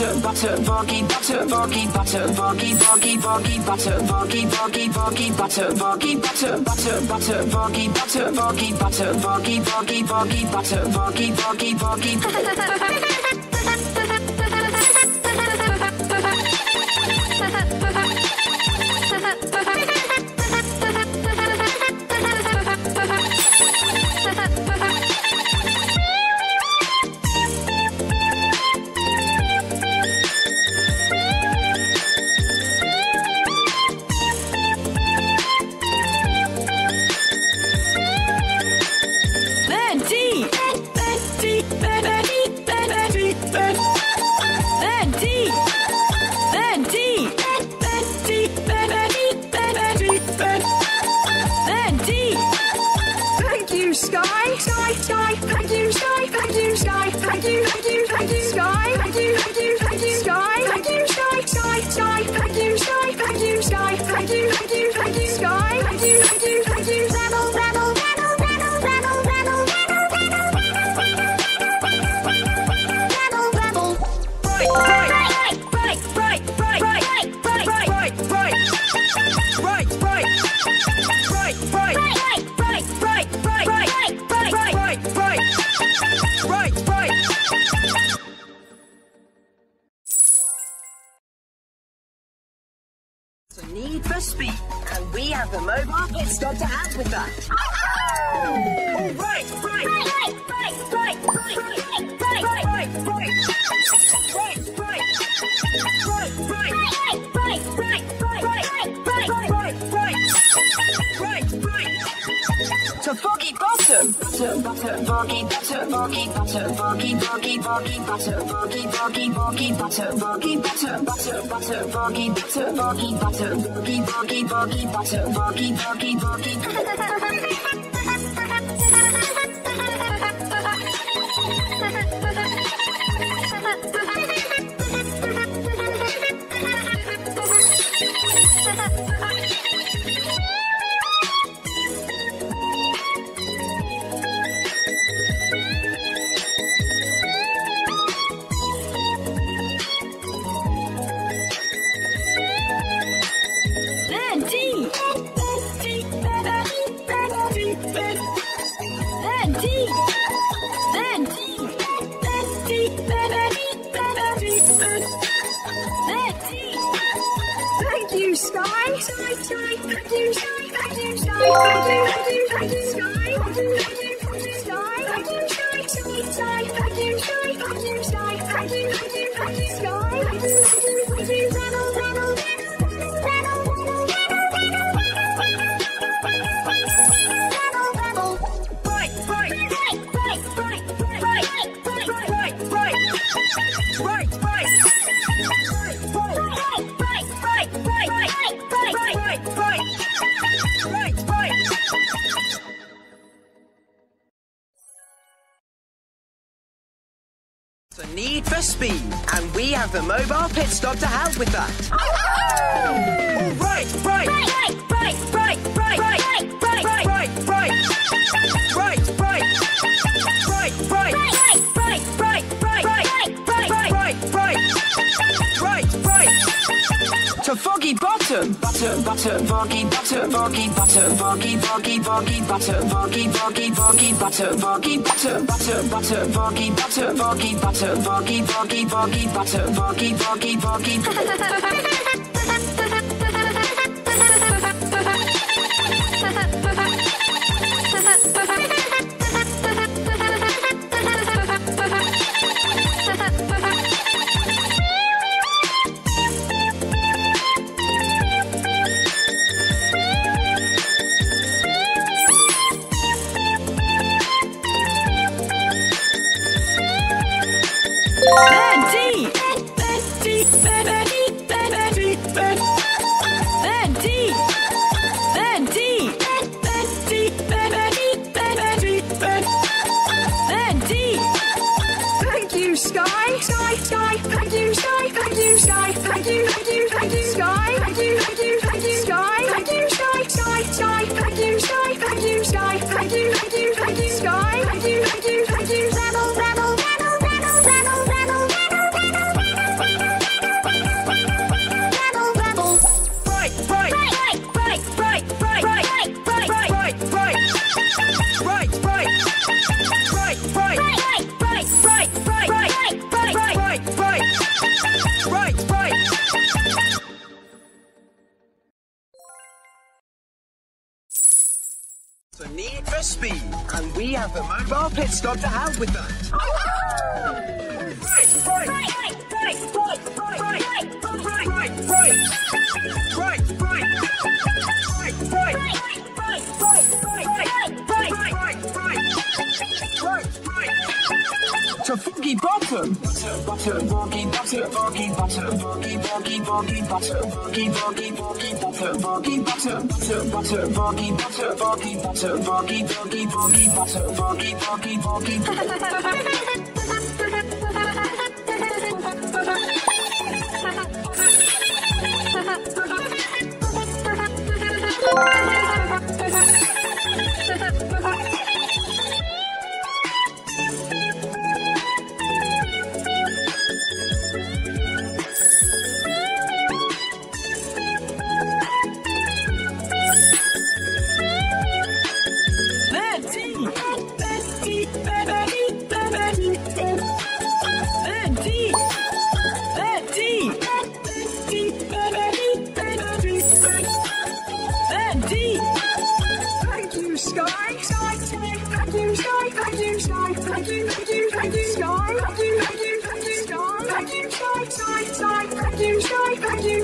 butter, butter, boggy, butter, boggy, butter, boggy, boggy, boggy, butter, boggy, boggy, boggy, butter, boggy, butter, butter, butter, boggy, butter, boggy, butter, boggy, boggy, boggy, butter, boggy, boggy, boggy. Skye. Skye, Skye. Thank you, Skye. Speed, and we have the mobile pit stop to help with that. All right, butter, butter, butter, butter, butter, Skye. Skye, Skye. Thank you, Skye. Thank you, Skye. Thank you, thank you, thank you, Skye. Thank you, thank you, thank you, Skye. Thank you, Skye, Skye, Skye. Thank you, Skye. Thank you, Skye. Thank you, thank you, thank you, Skye. Thank you, thank you, thank you. Rattle, rattle, rattle, So Need for Speed, and we have the mobile pit stop to help with that. All right, right, right, right, right, right, right, right, right, right, right, right, right, butter, butter, butter, voggy, butter, voggy, butter, voggy, voggy, voggy, butter, voggy, voggy, voggy, butter, voggy, butter, butter, butter, voggy, butter, voggy, butter, voggy, voggy, voggy, butter, voggy, voggy, voggy. Skye, thank you, thank you, thank you, thank you, Skye, thank you, thank you, thank you, Skye. we have the mobile pit stop to help with that. Oh, butter, butter, butter, boogie, butter, boogie, butter, boogie, boogie, boogie, butter, boogie, boogie, boogie, butter, boogie, butter, butter, butter, boogie, butter, boogie, butter, boogie, boogie, boogie, butter, boogie, boogie, boogie.